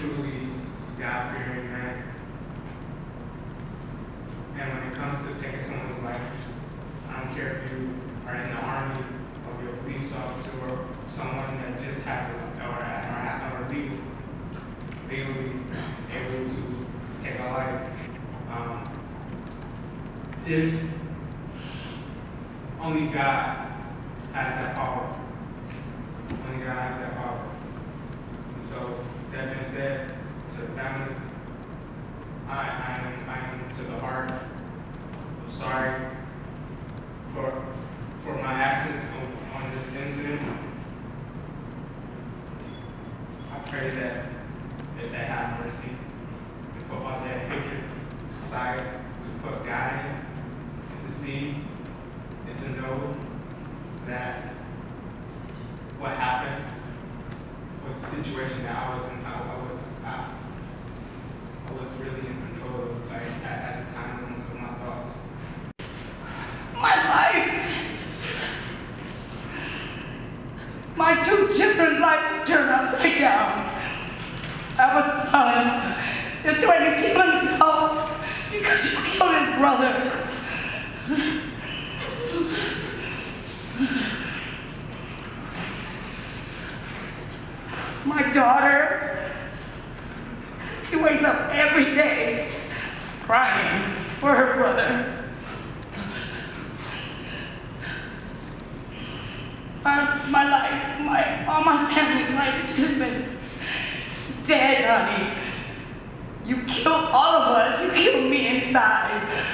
truly God-fearing man. And when it comes to taking someone's life, I don't care if you are in the army or you're a police officer or someone that just has a, or, or, or legal, legally able to take a life. Um, it's only God has that power. Only God has that power. For, for my actions on, on this incident. I pray that, that they have mercy and put all that hatred aside to put God in and to see and to know that what happened was a situation that I was in, I, I, was, I, I was really in control of, like, at, at the time of my thoughts. My life. My two children's lives turned upside down. I a son that's trying to kill himself because you killed his brother. My daughter, she wakes up every day crying for her brother. My, my life, my, all my family's life has just been dead, honey. You killed all of us. You killed me inside.